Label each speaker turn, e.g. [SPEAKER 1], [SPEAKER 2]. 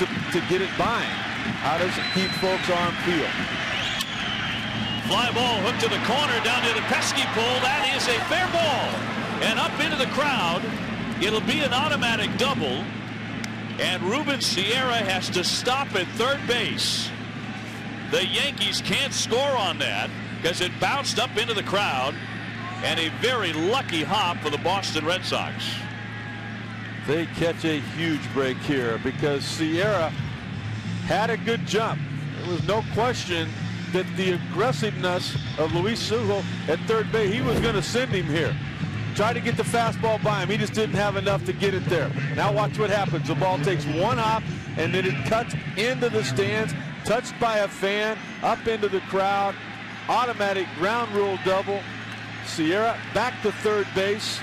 [SPEAKER 1] to, to get it by. How does it keep folks on field?
[SPEAKER 2] Fly ball hooked to the corner down to the pesky pole. That is a fair ball. And up into the crowd. It'll be an automatic double. And Ruben Sierra has to stop at third base. The Yankees can't score on that because it bounced up into the crowd. And a very lucky hop for the Boston Red Sox.
[SPEAKER 1] They catch a huge break here because Sierra had a good jump. There was no question that the aggressiveness of Luis Sojo at third base, he was going to send him here. Try to get the fastball by him. He just didn't have enough to get it there. Now watch what happens. The ball takes one hop and then it cuts into the stands, touched by a fan, up into the crowd. Automatic ground rule double. Sierra back to third base.